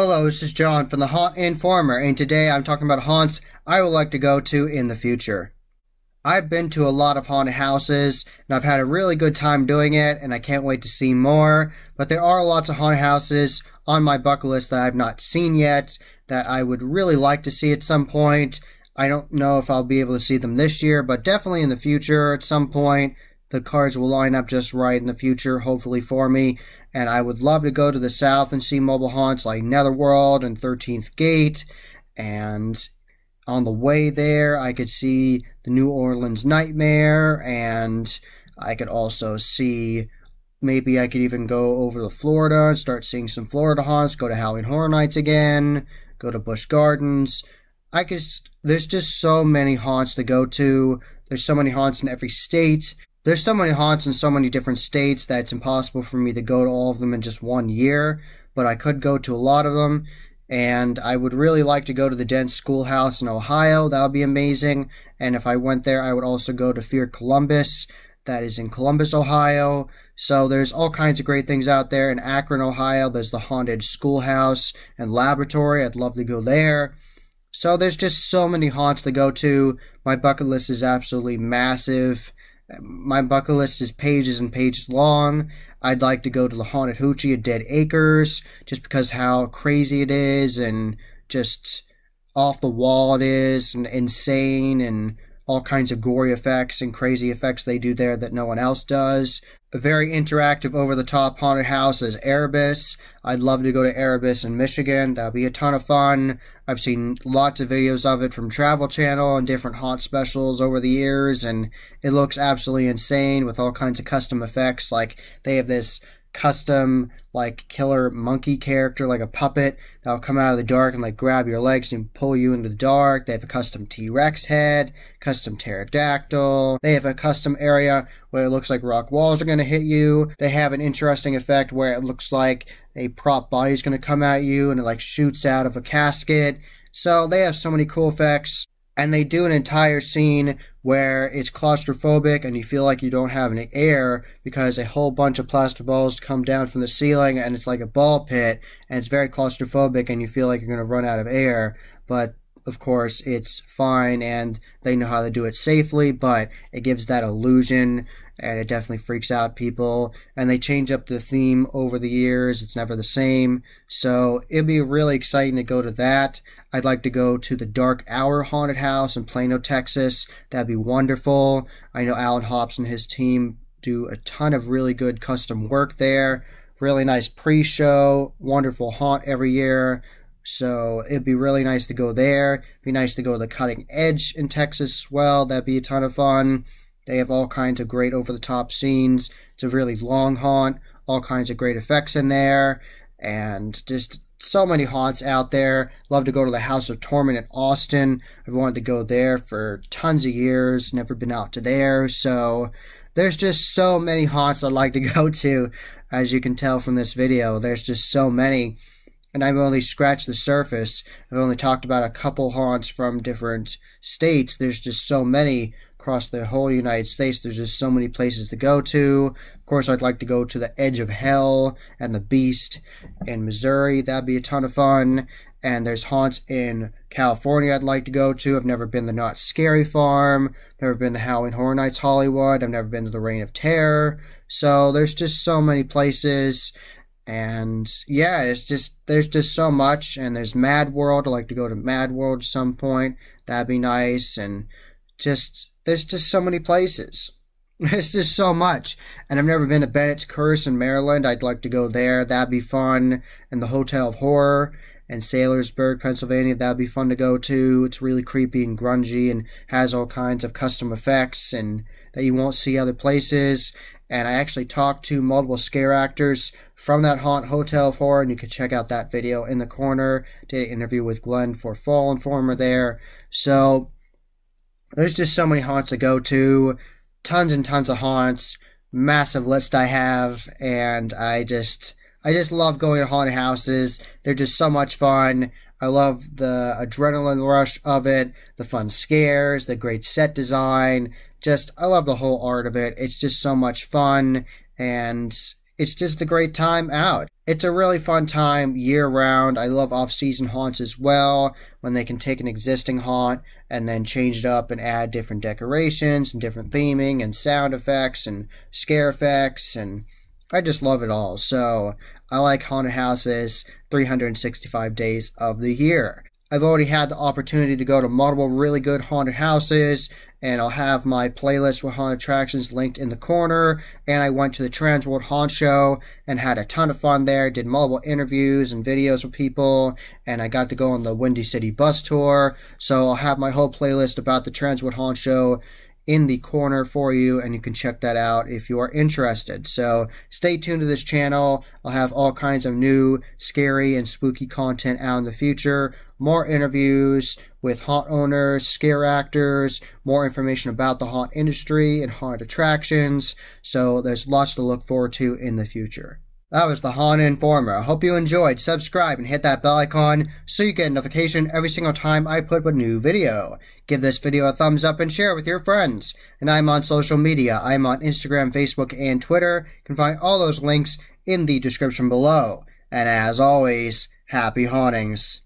Hello, this is John from the Haunt Informer, and today I'm talking about haunts I would like to go to in the future. I've been to a lot of haunted houses, and I've had a really good time doing it, and I can't wait to see more. But there are lots of haunted houses on my bucket list that I've not seen yet that I would really like to see at some point. I don't know if I'll be able to see them this year, but definitely in the future at some point. The cards will line up just right in the future, hopefully for me. And I would love to go to the south and see mobile haunts like Netherworld and 13th Gate. And on the way there, I could see the New Orleans Nightmare, and I could also see maybe I could even go over to Florida and start seeing some Florida haunts, go to Halloween Horror Nights again, go to Busch Gardens. I could, there's just so many haunts to go to. There's so many haunts in every state. There's so many haunts in so many different states that it's impossible for me to go to all of them in just one year, but I could go to a lot of them. And I would really like to go to the Dent Schoolhouse in Ohio. That would be amazing. And if I went there, I would also go to Fear Columbus. That is in Columbus, Ohio. So there's all kinds of great things out there. In Akron, Ohio, there's the Haunted Schoolhouse and Laboratory. I'd love to go there. So there's just so many haunts to go to. My bucket list is absolutely massive. My bucket list is pages and pages long. I'd like to go to the Haunted Hoochie at Dead Acres just because how crazy it is and just off the wall it is and insane and all kinds of gory effects and crazy effects they do there that no one else does a very interactive over the top haunted house is Erebus. I'd love to go to Erebus in Michigan. That'd be a ton of fun. I've seen lots of videos of it from Travel Channel and different haunt specials over the years, and it looks absolutely insane with all kinds of custom effects. Like they have this custom like killer monkey character like a puppet that'll come out of the dark and like grab your legs and pull you into the dark they have a custom t-rex head custom pterodactyl they have a custom area where it looks like rock walls are going to hit you. They have an interesting effect where it looks like a prop body is going to come at you and it like shoots out of a casket. So they have so many cool effects. And they do an entire scene where it's claustrophobic and you feel like you don't have any air because a whole bunch of plastic balls come down from the ceiling and it's like a ball pit and it's very claustrophobic and you feel like you're going to run out of air. But of course it's fine and they know how to do it safely but it gives that illusion and it definitely freaks out people. And they change up the theme over the years, it's never the same. So it'd be really exciting to go to that. I'd like to go to the Dark Hour Haunted House in Plano, Texas. That'd be wonderful. I know Allen Hopps and his team do a ton of really good custom work there. Really nice pre show, wonderful haunt every year. So it'd be really nice to go there. It'd be nice to go to the Cutting Edge in Texas as well. That'd be a ton of fun. They have all kinds of great over the top scenes. It's a really long haunt, all kinds of great effects in there, and just so many haunts out there. Love to go to the House of Torment in Austin. I've wanted to go there for tons of years, never been out to there. So there's just so many haunts I'd like to go to, as you can tell from this video. There's just so many. And I've only scratched the surface. I've only talked about a couple haunts from different states. There's just so many across the whole United States. There's just so many places to go to. Of course, I'd like to go to the Edge of Hell and the Beast in Missouri. That'd be a ton of fun. And there's haunts in California I'd like to go to. I've never been to Knott's Scary Farm. Never been to Halloween Horror Nights Hollywood. I've never been to the Reign of Terror. So there's just so many places and yeah, it's just there's just so much. And there's Mad World. I'd like to go to Mad World at some point. That'd be nice. And just there's just so many places. There's just so much. And I've never been to Bennett's Curse in Maryland. I'd like to go there. That'd be fun. And the Hotel of Horror in Saylorsburg, Pennsylvania. That'd be fun to go to. It's really creepy and grungy and has all kinds of custom effects and that you won't see other places. And I actually talked to multiple scare actors from that haunt hotel horror, and you can check out that video in the corner. Did an interview with Glenn for Fall Informer there. So there's just so many haunts to go to, tons and tons of haunts, massive list I have, and I just I just love going to haunted houses. They're just so much fun. I love the adrenaline rush of it, the fun scares, the great set design. Just I love the whole art of it. It's just so much fun and it's just a great time out. It's a really fun time year round. I love off season haunts as well when they can take an existing haunt and then change it up and add different decorations and different theming and sound effects and scare effects and I just love it all. So I like haunted houses 365 days of the year. I've already had the opportunity to go to multiple really good haunted houses, and I'll have my playlist with haunted attractions linked in the corner. And I went to the Transworld Haunt Show and had a ton of fun there. Did multiple interviews and videos with people, and I got to go on the Windy City bus tour. So I'll have my whole playlist about the Transworld Haunt Show in the corner for you, and you can check that out if you are interested. So stay tuned to this channel. I'll have all kinds of new, scary, and spooky content out in the future. More interviews with haunt owners, scare actors, more information about the haunt industry and haunt attractions. So there's lots to look forward to in the future. That was the Haunt Informer. I hope you enjoyed. Subscribe and hit that bell icon so you get a notification every single time I put up a new video. Give this video a thumbs up and share with your friends. And I'm on social media. I'm on Instagram, Facebook, and Twitter. You can find all those links in the description below. And as always, happy hauntings.